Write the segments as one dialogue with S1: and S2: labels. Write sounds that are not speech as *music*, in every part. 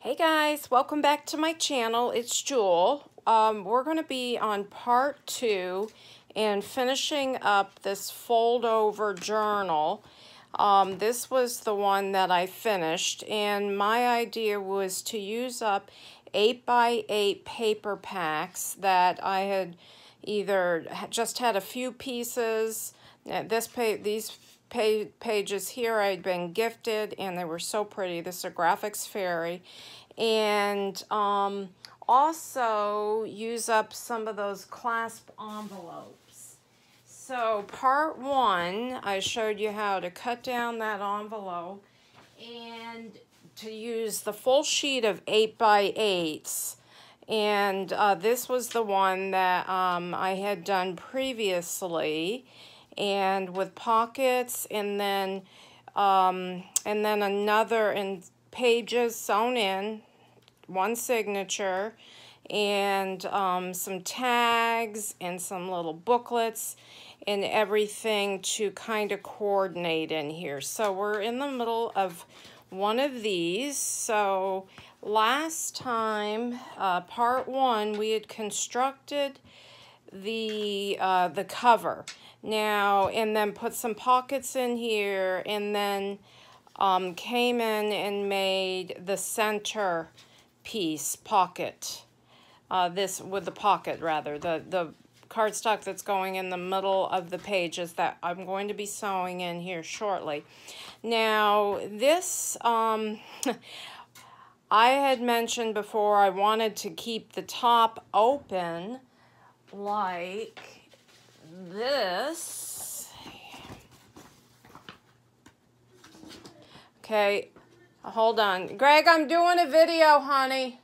S1: Hey guys, welcome back to my channel. It's Julie. Um, we're going to be on part two and finishing up this fold over journal. Um, this was the one that I finished and my idea was to use up 8 by 8 paper packs that I had either just had a few pieces. This page, these pages here I'd been gifted and they were so pretty. This is a graphics fairy. And um, also use up some of those clasp envelopes. So part one, I showed you how to cut down that envelope and to use the full sheet of 8 by 8s and uh, this was the one that um, I had done previously and with pockets and then um, and then another in pages sewn in one signature and um, some tags and some little booklets and everything to kind of coordinate in here. So we're in the middle of one of these. So last time uh, part one we had constructed the uh, the cover now and then put some pockets in here and then um, came in and made the center piece pocket uh, this with the pocket rather the the cardstock that's going in the middle of the pages that I'm going to be sewing in here shortly. Now this um, *laughs* I had mentioned before I wanted to keep the top open like this. Okay, hold on. Greg, I'm doing a video, honey.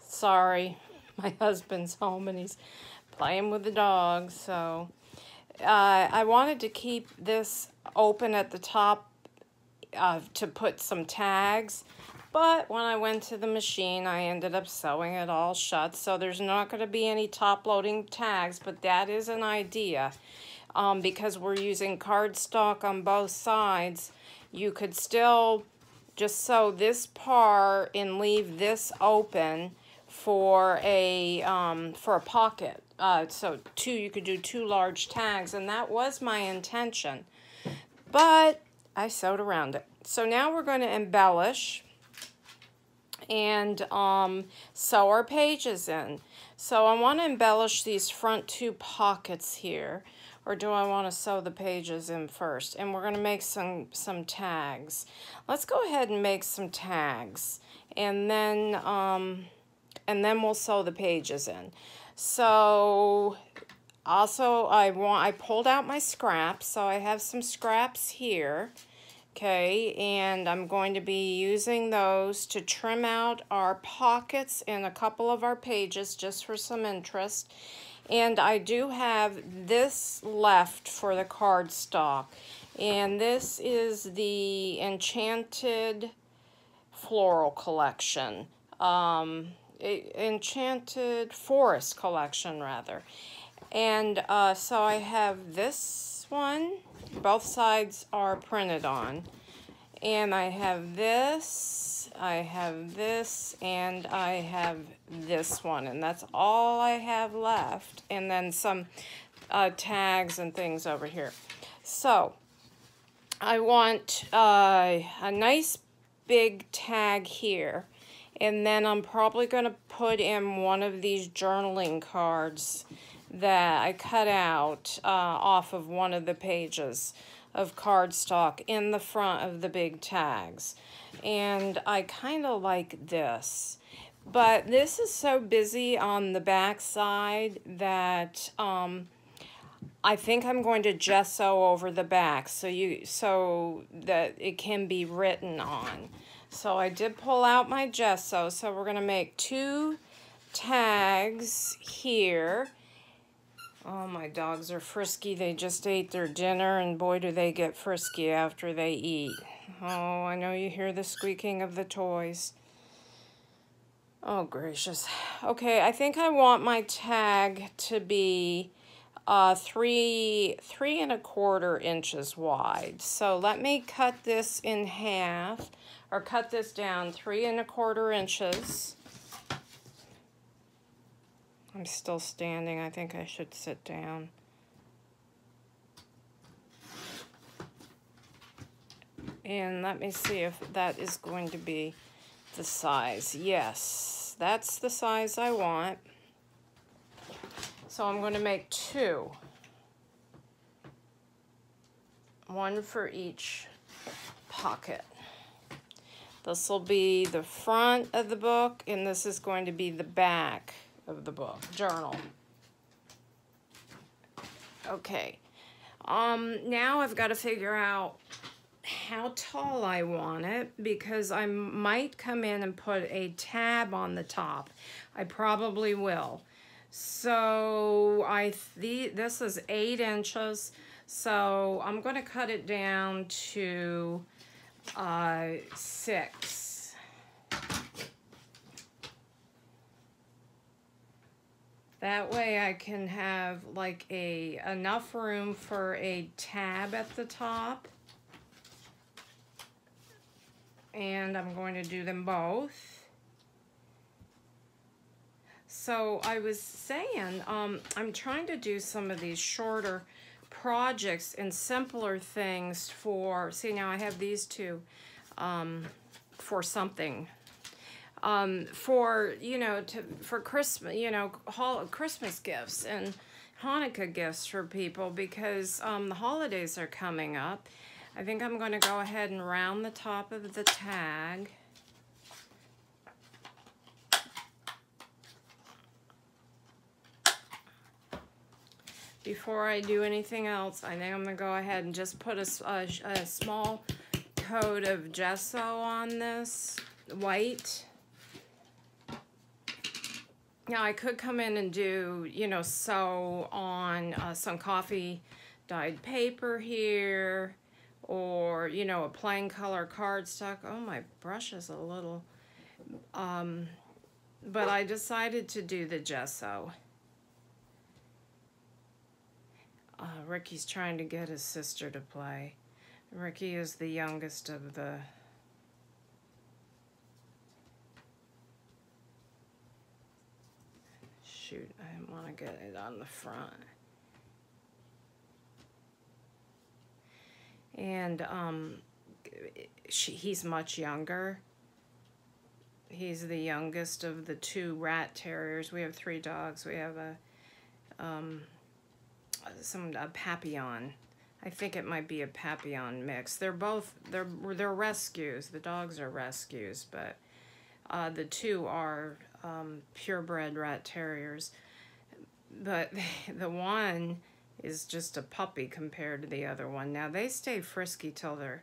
S1: Sorry, *laughs* my husband's home and he's playing with the dog, so... Uh, I wanted to keep this open at the top uh, to put some tags but when I went to the machine, I ended up sewing it all shut. So there's not going to be any top loading tags, but that is an idea. Um, because we're using cardstock on both sides, you could still just sew this part and leave this open for a um, for a pocket. Uh, so two, you could do two large tags, and that was my intention. But I sewed around it. So now we're going to embellish and um, sew our pages in. So I want to embellish these front two pockets here or do I want to sew the pages in first? And we're going to make some, some tags. Let's go ahead and make some tags and then, um, and then we'll sew the pages in. So also I want, I pulled out my scraps, so I have some scraps here. Okay, and I'm going to be using those to trim out our pockets in a couple of our pages just for some interest. And I do have this left for the cardstock. And this is the Enchanted Floral Collection. Um, Enchanted Forest Collection, rather. And uh, so I have this one both sides are printed on. And I have this, I have this, and I have this one. And that's all I have left. And then some uh, tags and things over here. So, I want uh, a nice big tag here. And then I'm probably going to put in one of these journaling cards that I cut out uh, off of one of the pages of cardstock in the front of the big tags. And I kind of like this. But this is so busy on the back side that um, I think I'm going to gesso over the back so you so that it can be written on. So I did pull out my gesso. So we're going to make two tags here Oh, my dogs are frisky. They just ate their dinner, and boy, do they get frisky after they eat. Oh, I know you hear the squeaking of the toys. Oh, gracious. Okay, I think I want my tag to be uh, three, three and a quarter inches wide. So let me cut this in half or cut this down three and a quarter inches. I'm still standing. I think I should sit down. And let me see if that is going to be the size. Yes, that's the size I want. So I'm going to make two. One for each pocket. This will be the front of the book, and this is going to be the back of the book, journal. Okay, um, now I've got to figure out how tall I want it because I might come in and put a tab on the top. I probably will. So I the, this is eight inches. So I'm going to cut it down to uh, six. That way I can have like a enough room for a tab at the top. And I'm going to do them both. So I was saying, um, I'm trying to do some of these shorter projects and simpler things for, see now I have these two, um, for something. Um, for, you know, to, for Christmas, you know, Christmas gifts and Hanukkah gifts for people because um, the holidays are coming up. I think I'm going to go ahead and round the top of the tag. before I do anything else, I think I'm going to go ahead and just put a, a, a small coat of gesso on this, white. Now I could come in and do, you know, sew on uh, some coffee dyed paper here or, you know, a plain color cardstock. Oh, my brush is a little, um, but I decided to do the gesso. Uh, Ricky's trying to get his sister to play. Ricky is the youngest of the shoot, I want to get it on the front. And um, she, he's much younger. He's the youngest of the two rat terriers. We have three dogs. We have a um, some a Papillon. I think it might be a Papillon mix. They're both they're they're rescues. The dogs are rescues, but uh, the two are um, purebred rat terriers. But *laughs* the one is just a puppy compared to the other one. Now they stay frisky till they're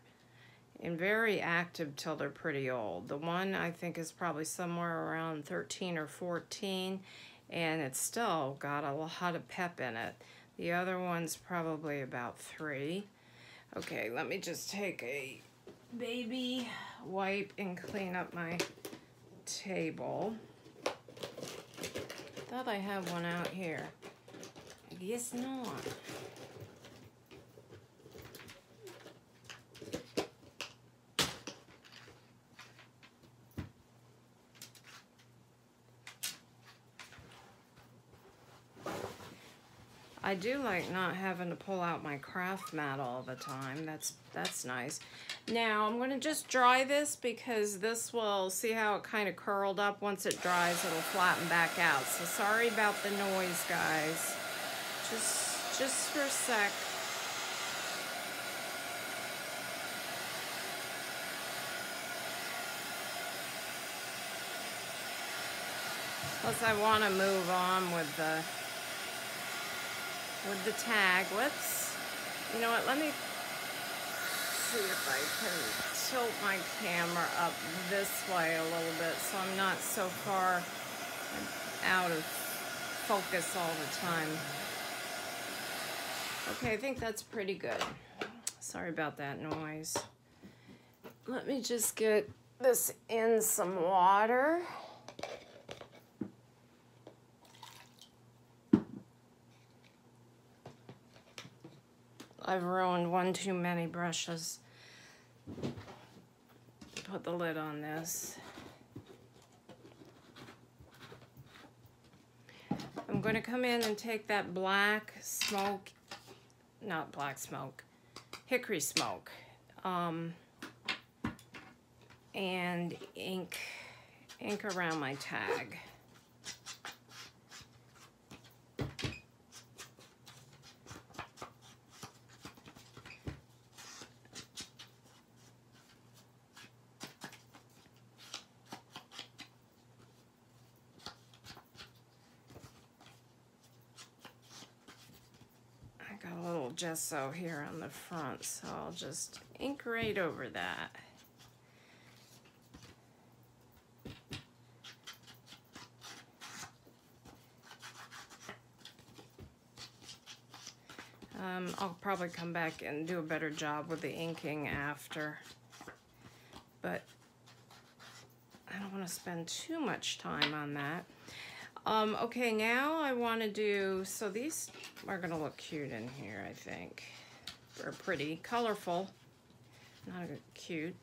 S1: and very active till they're pretty old. The one I think is probably somewhere around 13 or 14 and it's still got a lot of pep in it. The other one's probably about three. Okay, let me just take a baby wipe and clean up my table. Thought I had one out here. I guess not. I do like not having to pull out my craft mat all the time. That's that's nice. Now I'm to just dry this because this will, see how it kind of curled up? Once it dries, it'll flatten back out. So sorry about the noise, guys. Just, just for a sec. Plus I want to move on with the with the tag. Let's, you know what, let me see if I can tilt my camera up this way a little bit so I'm not so far out of focus all the time. Okay, I think that's pretty good. Sorry about that noise. Let me just get this in some water. I've ruined one too many brushes put the lid on this. I'm going to come in and take that black smoke, not black smoke, hickory smoke, um, and ink, ink around my tag. Gesso here on the front, so I'll just ink right over that. Um, I'll probably come back and do a better job with the inking after, but I don't want to spend too much time on that. Um, okay, now I want to do, so these are going to look cute in here, I think. They're pretty, colorful, not cute.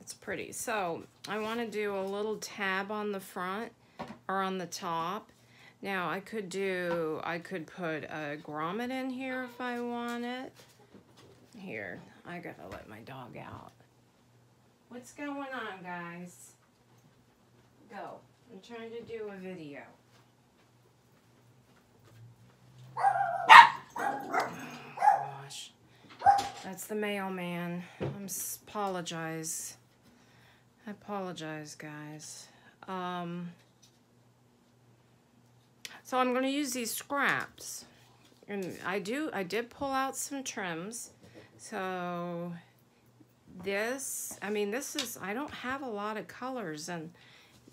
S1: It's pretty. So I want to do a little tab on the front or on the top. Now I could do, I could put a grommet in here if I want it. Here, I gotta let my dog out. What's going on, guys? Go. I'm trying to do a video. Gosh. That's the mailman. I'm apologize. I apologize, guys. Um, so I'm going to use these scraps. And I do, I did pull out some trims. So this, I mean, this is, I don't have a lot of colors and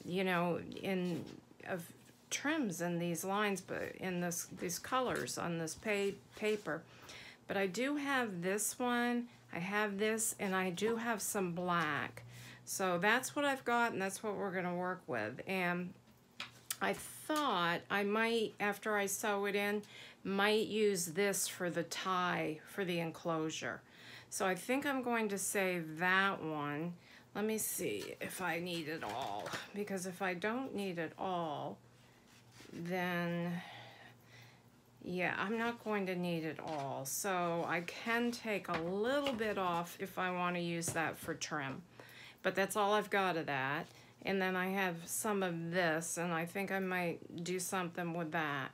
S1: you know, in of trims in these lines, but in this these colors on this pa paper. But I do have this one, I have this, and I do have some black. So that's what I've got, and that's what we're gonna work with. And I thought I might, after I sew it in, might use this for the tie for the enclosure. So I think I'm going to save that one let me see if I need it all. Because if I don't need it all, then yeah, I'm not going to need it all. So I can take a little bit off if I want to use that for trim. But that's all I've got of that. And then I have some of this, and I think I might do something with that.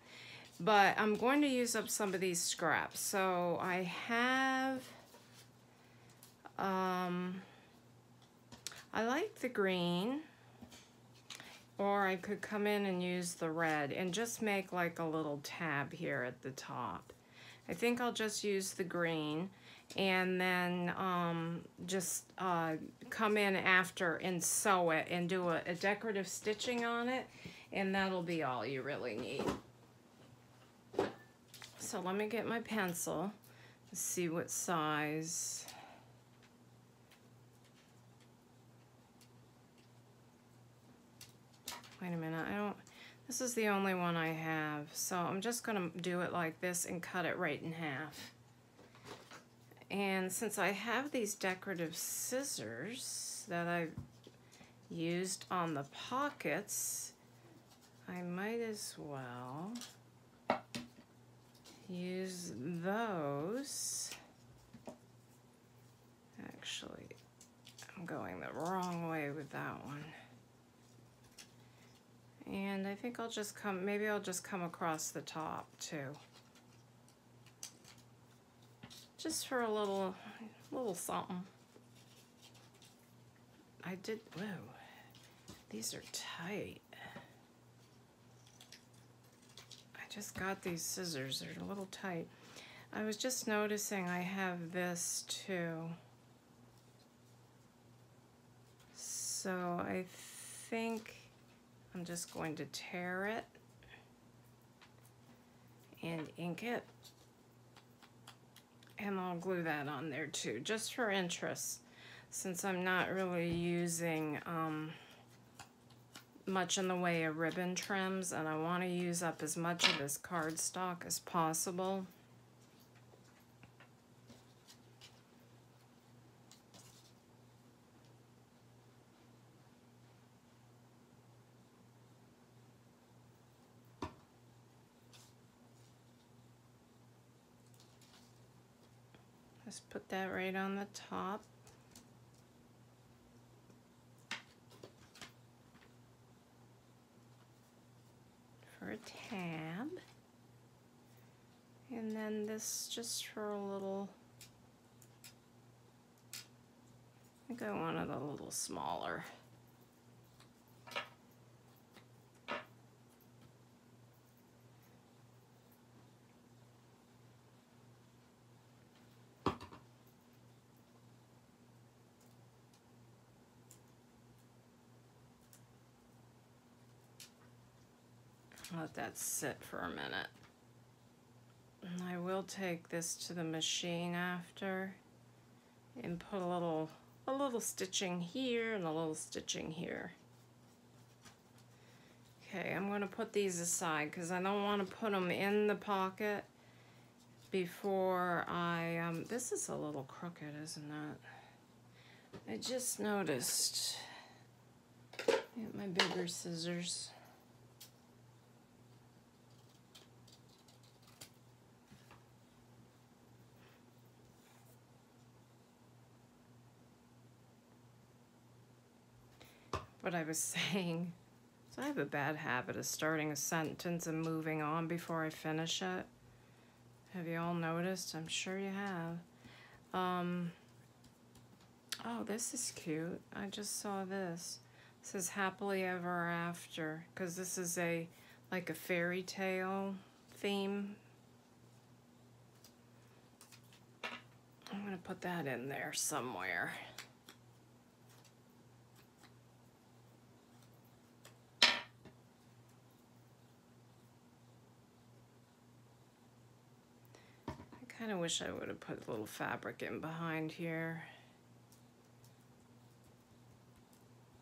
S1: But I'm going to use up some of these scraps. So I have... Um, I like the green, or I could come in and use the red and just make like a little tab here at the top. I think I'll just use the green and then um, just uh, come in after and sew it and do a, a decorative stitching on it and that'll be all you really need. So let me get my pencil, see what size Wait a minute, I don't, this is the only one I have. So I'm just gonna do it like this and cut it right in half. And since I have these decorative scissors that I've used on the pockets, I might as well use those. Actually, I'm going the wrong way with that one. And I think I'll just come, maybe I'll just come across the top too. Just for a little, little something. I did, whoa, these are tight. I just got these scissors, they're a little tight. I was just noticing I have this too. So I think I'm just going to tear it and ink it. And I'll glue that on there too, just for interest, since I'm not really using um, much in the way of ribbon trims, and I want to use up as much of this cardstock as possible. Just put that right on the top. For a tab. And then this just for a little, I think I wanted a little smaller. Let that sit for a minute. I will take this to the machine after and put a little a little stitching here and a little stitching here. Okay, I'm going to put these aside because I don't want to put them in the pocket before I, um, this is a little crooked, isn't it? I just noticed. Get my bigger scissors. What I was *laughs* saying. So I have a bad habit of starting a sentence and moving on before I finish it. Have you all noticed? I'm sure you have. Um, oh, this is cute. I just saw this. It says happily ever after because this is a like a fairy tale theme. I'm going to put that in there somewhere. Kind of wish I would have put a little fabric in behind here.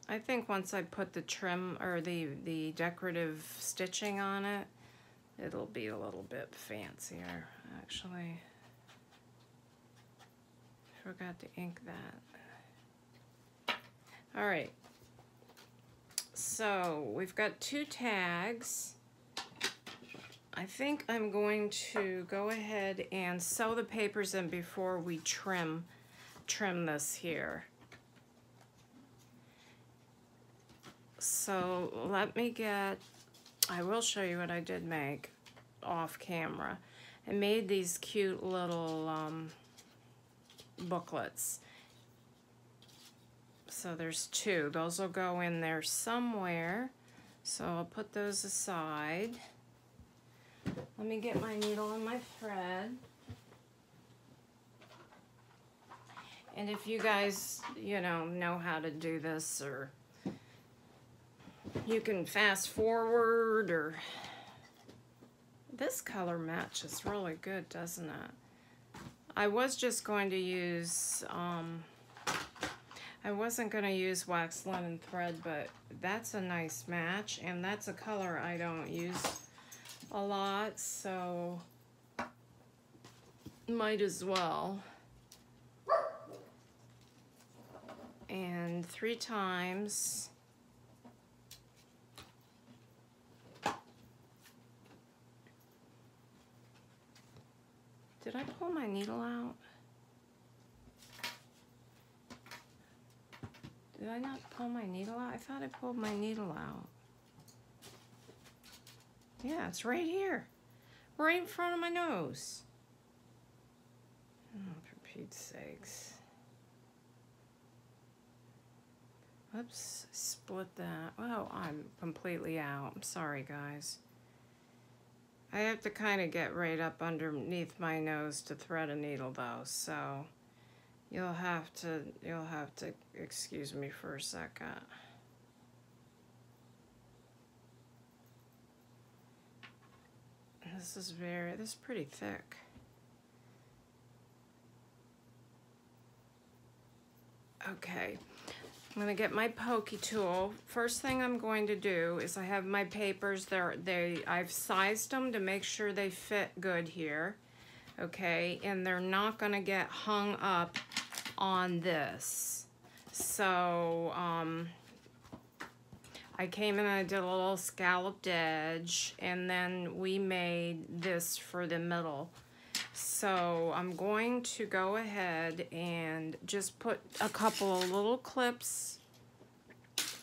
S1: I think once I put the trim or the, the decorative stitching on it, it'll be a little bit fancier, actually. Forgot to ink that. All right. So we've got two tags. I think I'm going to go ahead and sew the papers in before we trim, trim this here. So let me get, I will show you what I did make off camera. I made these cute little um, booklets. So there's two. Those will go in there somewhere. So I'll put those aside. Let me get my needle and my thread. And if you guys, you know, know how to do this or you can fast forward or this color matches really good, doesn't it? I was just going to use, um, I wasn't going to use wax linen thread, but that's a nice match and that's a color I don't use a lot, so might as well. And three times. Did I pull my needle out? Did I not pull my needle out? I thought I pulled my needle out. Yeah, it's right here. Right in front of my nose. Oh, for Pete's sakes. Oops, split that. Oh, I'm completely out. I'm sorry, guys. I have to kind of get right up underneath my nose to thread a needle, though, so you'll have to, you'll have to excuse me for a second. This is very, this is pretty thick. Okay, I'm gonna get my pokey tool. First thing I'm going to do is I have my papers, They're, they, I've sized them to make sure they fit good here, okay? And they're not gonna get hung up on this. So, um, I came in and I did a little scalloped edge and then we made this for the middle. so I'm going to go ahead and just put a couple of little clips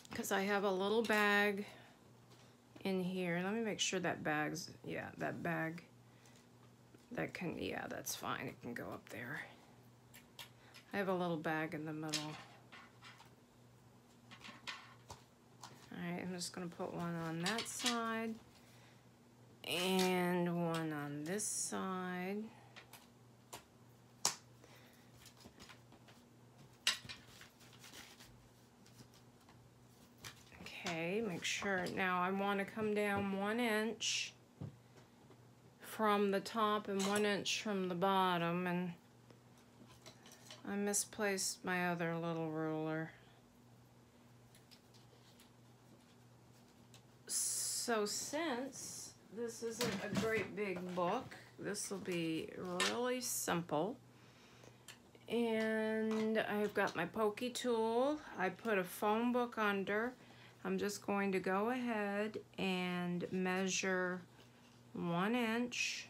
S1: because I have a little bag in here. Let me make sure that bag's, yeah, that bag, that can, yeah, that's fine. It can go up there. I have a little bag in the middle. All right, I'm just gonna put one on that side and one on this side. Okay, make sure, now I want to come down one inch from the top and one inch from the bottom and I misplaced my other little ruler. So since this isn't a great big book, this will be really simple. And I've got my pokey tool. I put a phone book under I'm just going to go ahead and measure one inch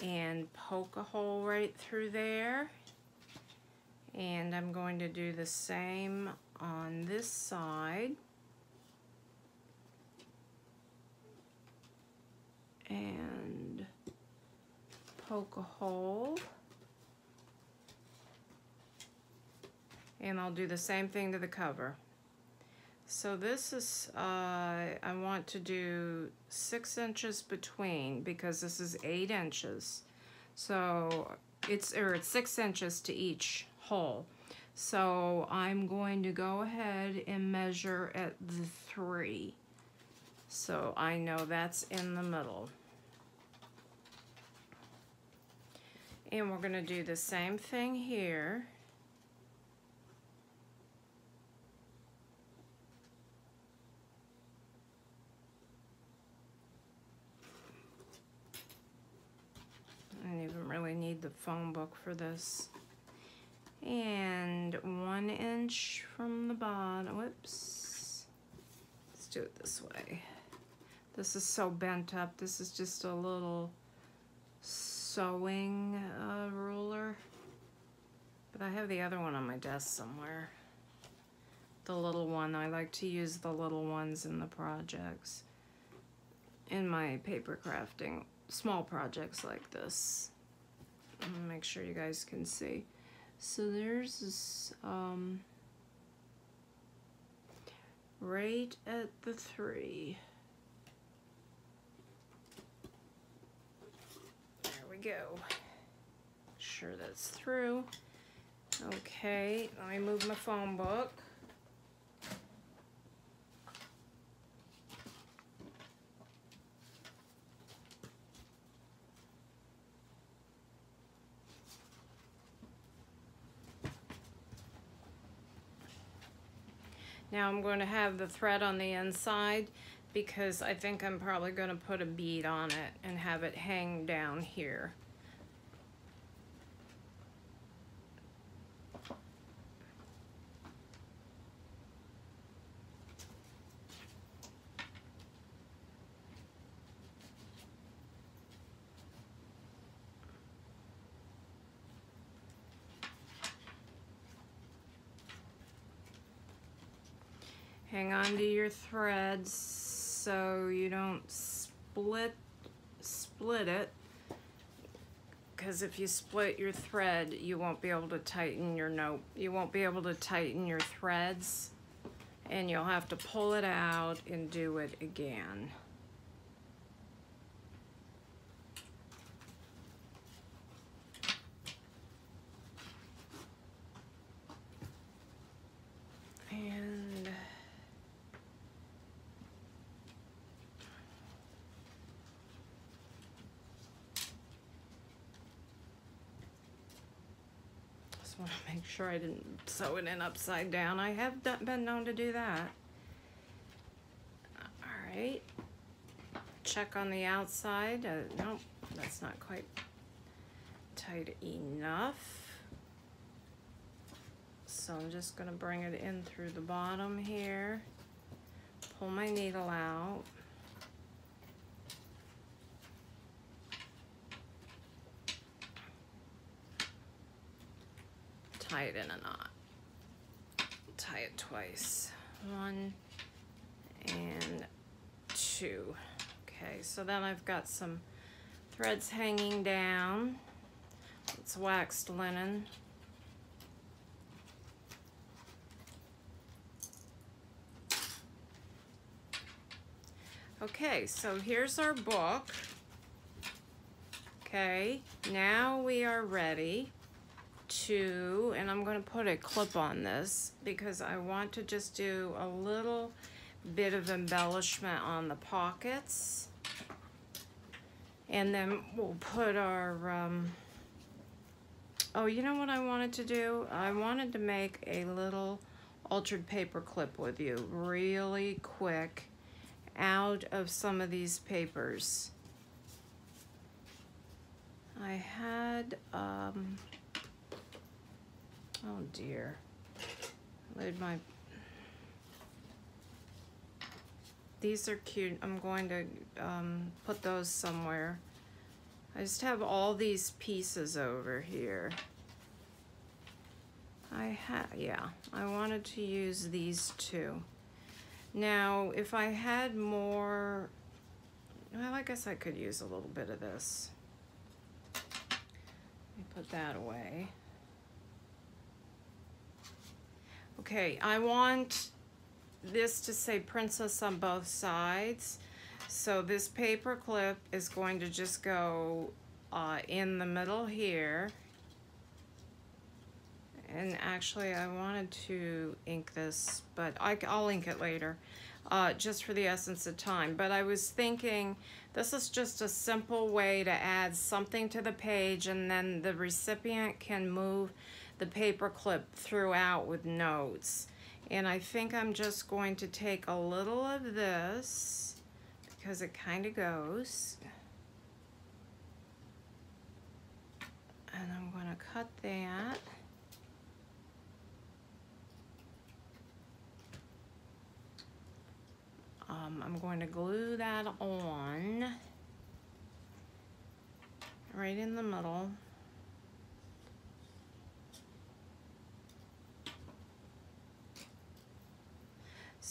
S1: and poke a hole right through there. And I'm going to do the same on this side. And poke a hole. and I'll do the same thing to the cover. So this is, uh, I want to do six inches between because this is eight inches. So it's, or it's six inches to each hole. So I'm going to go ahead and measure at the three. So I know that's in the middle. And we're gonna do the same thing here. I don't even really need the phone book for this. And one inch from the bottom, whoops. Let's do it this way. This is so bent up. This is just a little sewing uh, ruler. But I have the other one on my desk somewhere. The little one, I like to use the little ones in the projects. In my paper crafting small projects like this. make sure you guys can see. So there's this, um, right at the three. There we go. Sure that's through. Okay, let me move my phone book. Now I'm going to have the thread on the inside because I think I'm probably going to put a bead on it and have it hang down here. Hang on to your threads so you don't split split it because if you split your thread you won't be able to tighten your note you won't be able to tighten your threads and you'll have to pull it out and do it again. want to make sure I didn't sew it in upside down. I have been known to do that. All right. Check on the outside. Uh, nope, that's not quite tight enough. So I'm just going to bring it in through the bottom here. Pull my needle out. Tie it in a knot. Tie it twice. One and two. Okay, so then I've got some threads hanging down. It's waxed linen. Okay, so here's our book. Okay, now we are ready to, and I'm going to put a clip on this because I want to just do a little bit of embellishment on the pockets. And then we'll put our, um, oh, you know what I wanted to do? I wanted to make a little altered paper clip with you really quick out of some of these papers. I had, um, oh dear, my, these are cute. I'm going to um, put those somewhere. I just have all these pieces over here. I had, yeah, I wanted to use these two. Now, if I had more, well, I guess I could use a little bit of this Let me put that away. Okay, I want this to say princess on both sides. So this paper clip is going to just go uh, in the middle here. And actually I wanted to ink this, but I, will ink it later, uh, just for the essence of time. But I was thinking this is just a simple way to add something to the page and then the recipient can move the paper clip throughout with notes. And I think I'm just going to take a little of this because it kind of goes. And I'm going to cut that. Um, I'm going to glue that on right in the middle.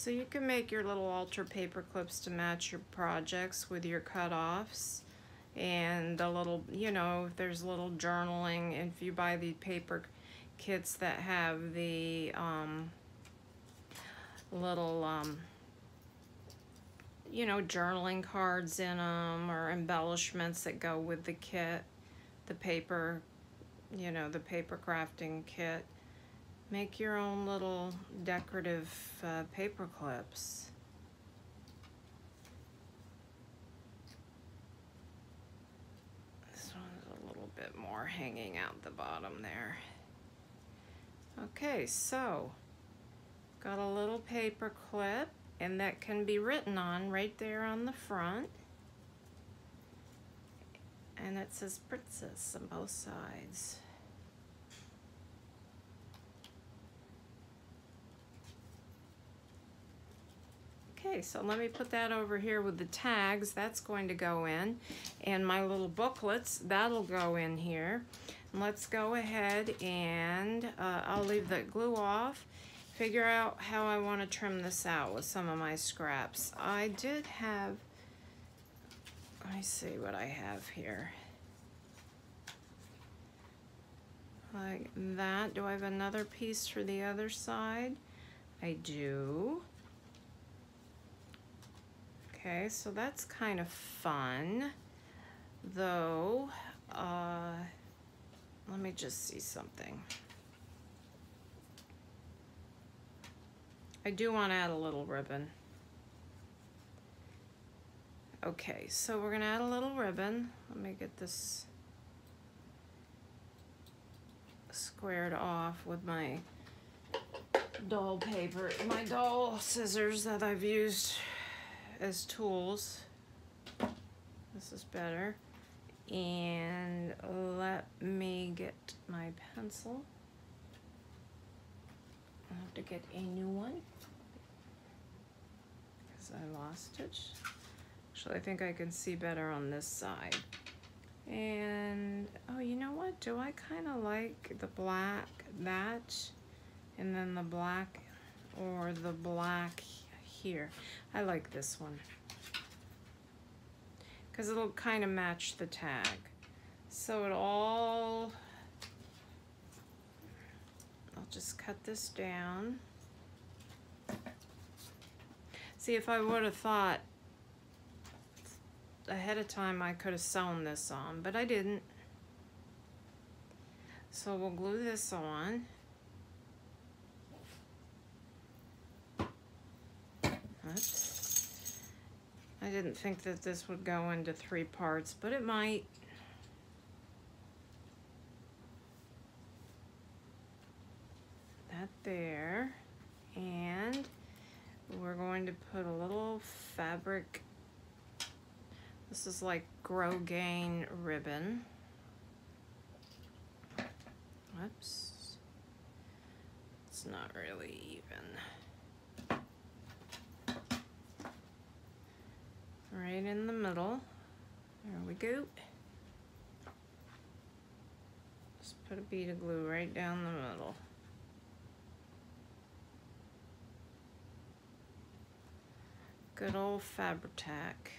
S1: So you can make your little altar paper clips to match your projects with your cutoffs and a little, you know, if there's a little journaling, if you buy the paper kits that have the um, little um, you know, journaling cards in them or embellishments that go with the kit, the paper, you know, the paper crafting kit. Make your own little decorative uh, paper clips. This one's a little bit more hanging out the bottom there. Okay, so got a little paper clip and that can be written on right there on the front and it says princess on both sides Okay, so let me put that over here with the tags. That's going to go in. And my little booklets, that'll go in here. Let's go ahead and uh, I'll leave the glue off figure out how I want to trim this out with some of my scraps. I did have, let me see what I have here. Like that. Do I have another piece for the other side? I do. Okay, so that's kind of fun. Though, uh, let me just see something. I do want to add a little ribbon. Okay, so we're going to add a little ribbon. Let me get this squared off with my doll paper, my doll scissors that I've used as tools. This is better. And let me get my pencil. I have to get a new one because I lost it. Actually, I think I can see better on this side. And, oh, you know what? Do I kind of like the black, that, and then the black, or the black here? I like this one. Because it'll kind of match the tag. So it all, I'll just cut this down. See, if I would have thought ahead of time I could have sewn this on, but I didn't. So we'll glue this on. Oops. I didn't think that this would go into three parts, but it might. That there. And we're going to put a little fabric this is like Grosgrain ribbon. Whoops. It's not really even. Right in the middle. There we go. Just put a bead of glue right down the middle. Good old Fabri-Tac.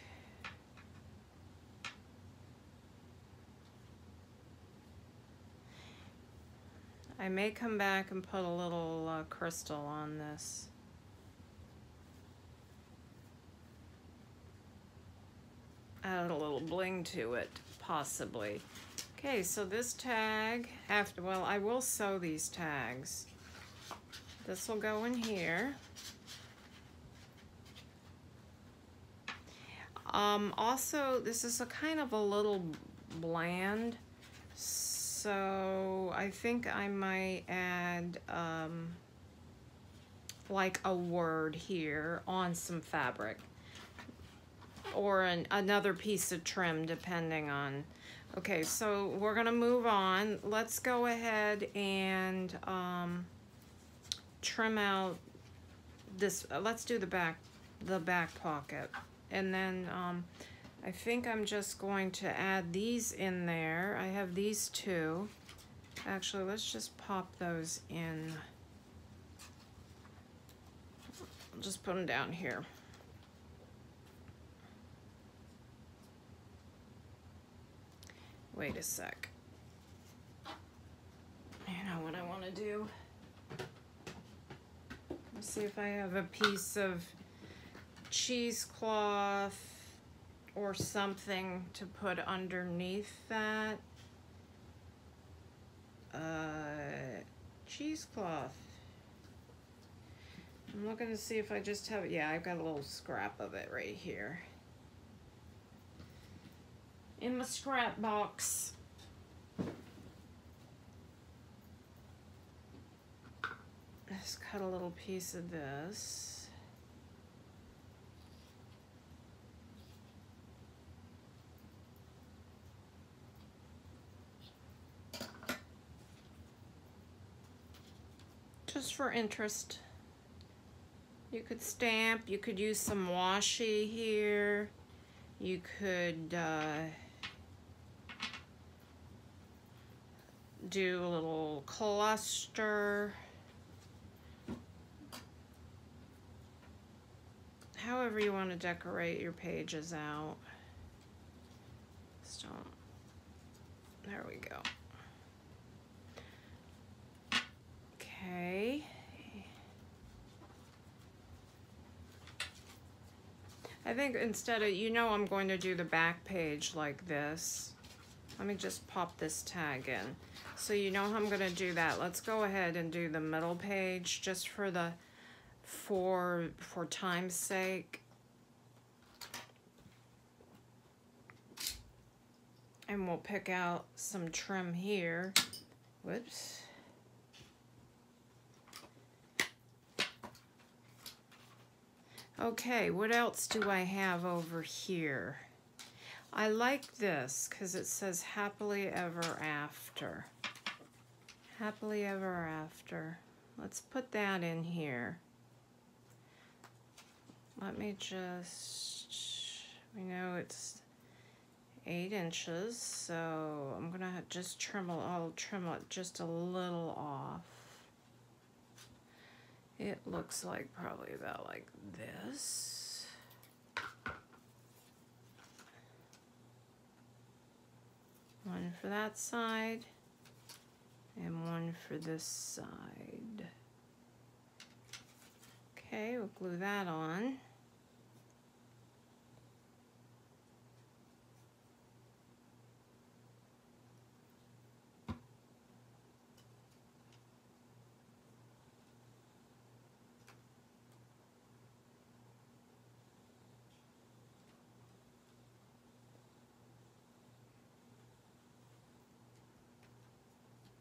S1: I may come back and put a little uh, crystal on this. Add a little bling to it, possibly. Okay, so this tag, after, well, I will sew these tags. This will go in here. Um, also, this is a kind of a little bland, so I think I might add um, like a word here on some fabric or an, another piece of trim depending on okay so we're gonna move on let's go ahead and um, trim out this uh, let's do the back the back pocket and then um, I think I'm just going to add these in there. I have these two. Actually, let's just pop those in. Just put them down here. Wait a sec. You know what I want to do? Let's see if I have a piece of cheesecloth or something to put underneath that. Uh, cheesecloth. I'm looking to see if I just have, yeah, I've got a little scrap of it right here. In my scrap box. Just cut a little piece of this. just for interest. You could stamp, you could use some washi here. You could uh, do a little cluster. However you want to decorate your pages out. Don't, there we go. Okay. I think instead of, you know I'm going to do the back page like this. Let me just pop this tag in. So you know how I'm gonna do that. Let's go ahead and do the middle page just for the, for, for time's sake. And we'll pick out some trim here. Whoops. Okay, what else do I have over here? I like this because it says happily ever after. Happily ever after. Let's put that in here. Let me just, we know it's eight inches, so I'm gonna just trim, I'll trim it just a little off. It looks like probably about like this. One for that side and one for this side. Okay, we'll glue that on.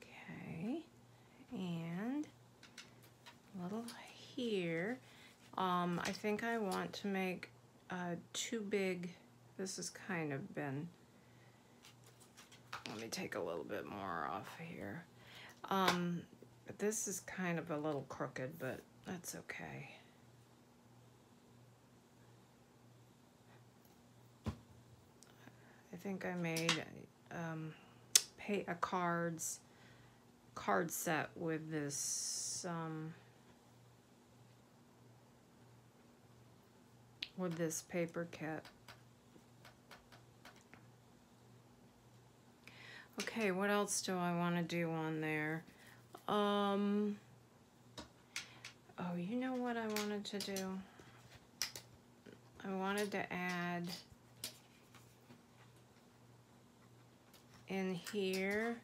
S1: Okay, and a little here. Um, I think I want to make uh, too big. This has kind of been, let me take a little bit more off here. Um, this is kind of a little crooked, but that's okay. I think I made um, pay a cards card set with this um, with this paper kit. Okay, what else do I want to do on there? Um, oh, you know what I wanted to do? I wanted to add in here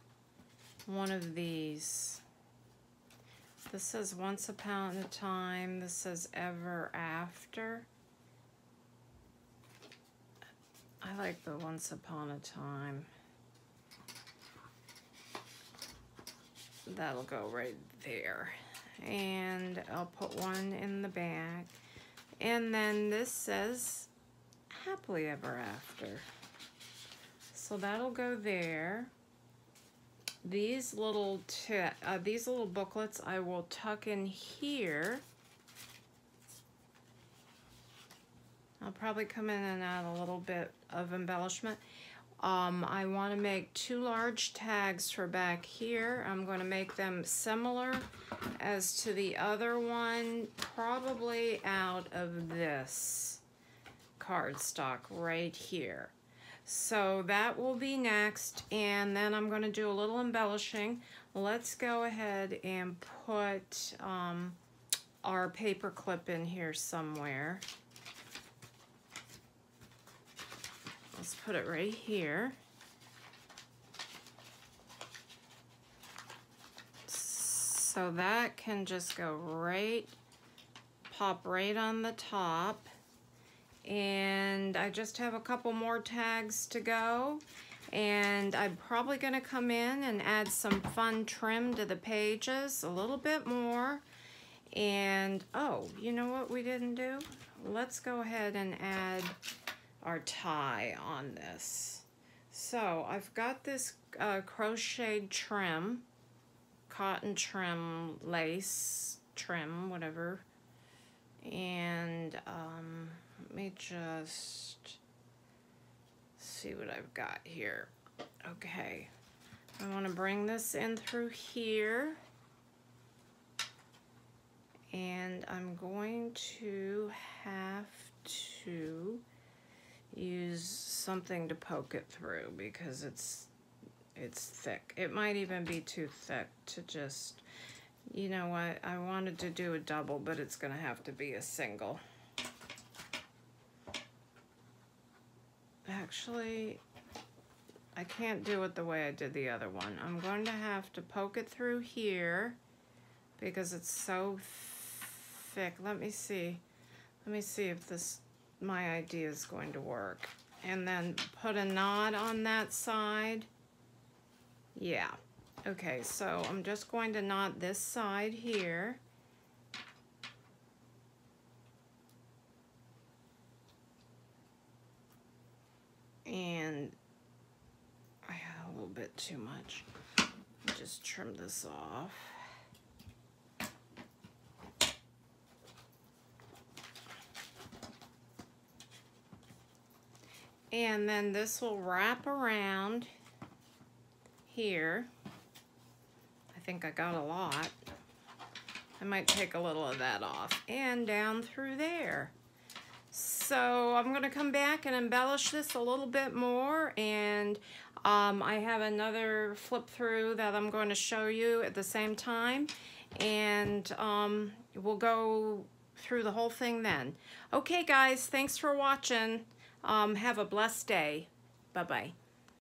S1: one of these. This says once upon a time. This says ever after. I like the once upon a time. That'll go right there. And I'll put one in the back. And then this says happily ever after. So that'll go there. These little uh, these little booklets I will tuck in here. I'll probably come in and add a little bit of embellishment. Um, I want to make two large tags for back here. I'm going to make them similar as to the other one, probably out of this cardstock right here. So that will be next, and then I'm going to do a little embellishing. Let's go ahead and put um, our paper clip in here somewhere. Let's put it right here. So that can just go right, pop right on the top. And I just have a couple more tags to go. And I'm probably gonna come in and add some fun trim to the pages, a little bit more. And, oh, you know what we didn't do? Let's go ahead and add our tie on this. So I've got this uh, crocheted trim, cotton trim, lace trim, whatever. And um, let me just see what I've got here. Okay, I want to bring this in through here. And I'm going to have to use something to poke it through because it's it's thick. It might even be too thick to just, you know what, I wanted to do a double, but it's gonna have to be a single. Actually, I can't do it the way I did the other one. I'm going to have to poke it through here because it's so thick. Let me see. Let me see if this my idea is going to work. And then put a knot on that side. Yeah. Okay, so I'm just going to knot this side here. And I had a little bit too much. Just trim this off. And then this will wrap around here. I think I got a lot. I might take a little of that off. And down through there. So I'm going to come back and embellish this a little bit more and um, I have another flip through that I'm going to show you at the same time and um, we'll go through the whole thing then. Okay guys, thanks for watching. Um, have a blessed day. Bye-bye.